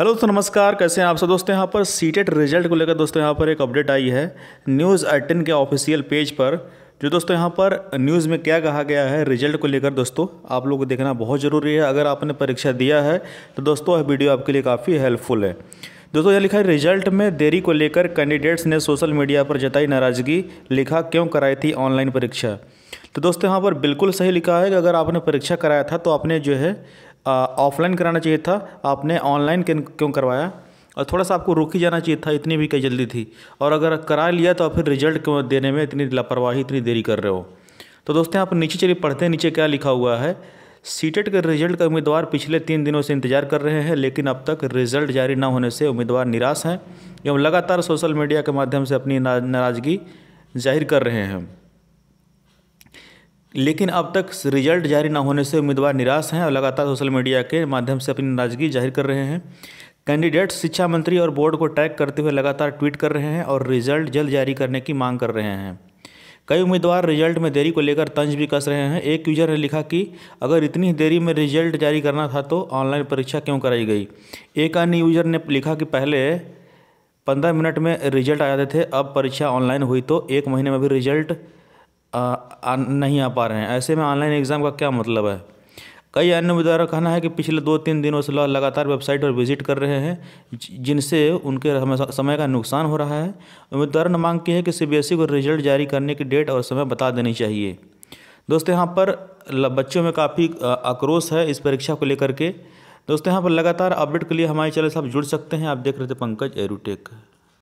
Hello दोस्तों नमस्कार, कैसे हैं आप सब? दोस्तों, यहाँ पर सीटेट रिज़ल्ट को लेकर दोस्तों, यहाँ पर एक अपडेट आई है न्यूज़ एटीन के ऑफिशियल पेज पर, जो दोस्तों, यहाँ पर न्यूज़ में क्या कहा गया है रिज़ल्ट को लेकर दोस्तों, आप लोगों को देखना बहुत ज़रूरी है। अगर आपने परीक्षा दिया है तो दोस्तों, यह वीडियो आपके लिए काफ़ी हेल्पफुल है। दोस्तों, यह लिखा है, रिज़ल्ट में देरी को लेकर कैंडिडेट्स ने सोशल मीडिया पर जताई नाराज़गी, लिखा क्यों कराई थी ऑनलाइन परीक्षा? तो दोस्तों, यहाँ पर बिल्कुल सही लिखा है कि अगर आपने परीक्षा कराया था तो आपने जो है ऑफलाइन कराना चाहिए था। आपने ऑनलाइन क्यों करवाया? और थोड़ा सा आपको रुक ही जाना चाहिए था, इतनी भी कई जल्दी थी। और अगर करा लिया तो फिर रिज़ल्ट क्यों देने में इतनी लापरवाही, इतनी देरी कर रहे हो? तो दोस्तों आप नीचे चलिए, पढ़ते हैं, नीचे क्या लिखा हुआ है? सीटेट के रिज़ल्ट का उम्मीदवार पिछले तीन दिनों से इंतज़ार कर रहे हैं, लेकिन अब तक रिज़ल्ट जारी न होने से उम्मीदवार निराश हैं एवं लगातार सोशल मीडिया के माध्यम से अपनी नाराज़गी ज़ाहिर कर रहे हैं। लेकिन अब तक रिज़ल्ट जारी न होने से उम्मीदवार निराश हैं और लगातार सोशल मीडिया के माध्यम से अपनी नाराज़गी ज़ाहिर कर रहे हैं। कैंडिडेट शिक्षा मंत्री और बोर्ड को टैग करते हुए लगातार ट्वीट कर रहे हैं और रिज़ल्ट जल्द जारी करने की मांग कर रहे हैं। कई उम्मीदवार रिज़ल्ट में देरी को लेकर तंज भी कस रहे हैं। एक यूज़र ने लिखा कि, अगर इतनी देरी में रिज़ल्ट जारी करना था तो ऑनलाइन परीक्षा क्यों कराई गई? एक अन्य यूज़र ने लिखा कि, पहले पंद्रह मिनट में रिज़ल्ट आ जाते थे, अब परीक्षा ऑनलाइन हुई तो एक महीने में भी रिज़ल्ट आ, आ, नहीं आ पा रहे हैं। ऐसे में ऑनलाइन एग्ज़ाम का क्या मतलब है? कई अन्य उम्मीदवारों का कहना है कि पिछले दो तीन दिनों से लगातार वेबसाइट पर विज़िट कर रहे हैं जिनसे उनके समय का नुकसान हो रहा है। उम्मीदवारों ने मांग की है कि सीबीएसई को रिज़ल्ट जारी करने की डेट और समय बता देनी चाहिए। दोस्तों यहाँ पर बच्चों में काफ़ी आक्रोश है इस परीक्षा को लेकर के। दोस्तों यहाँ पर लगातार अपडेट के लिए हमारे चैनल से आप जुड़ सकते हैं। आप देख रहे थे पंकज एरोटेक।